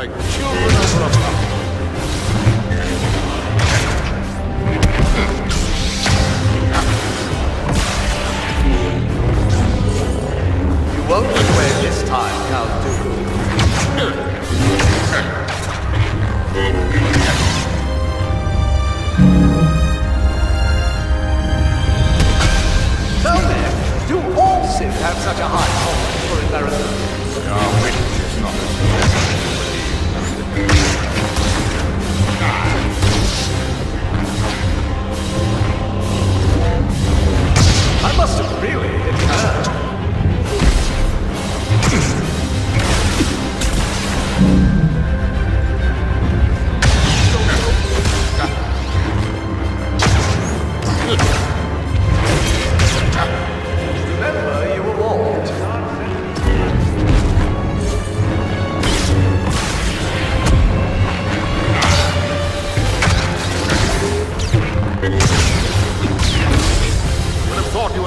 like children.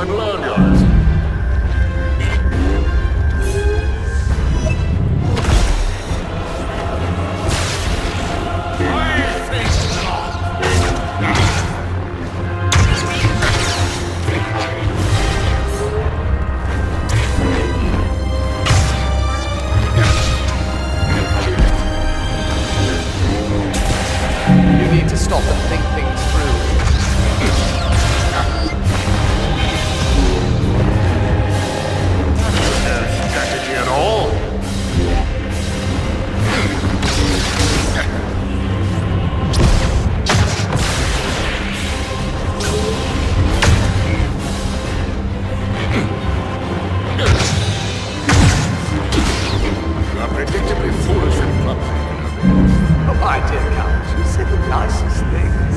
and lanyards. You need to stop and think things. Predictably foolish and clumsy. Oh, my dear Count, you said the nicest things.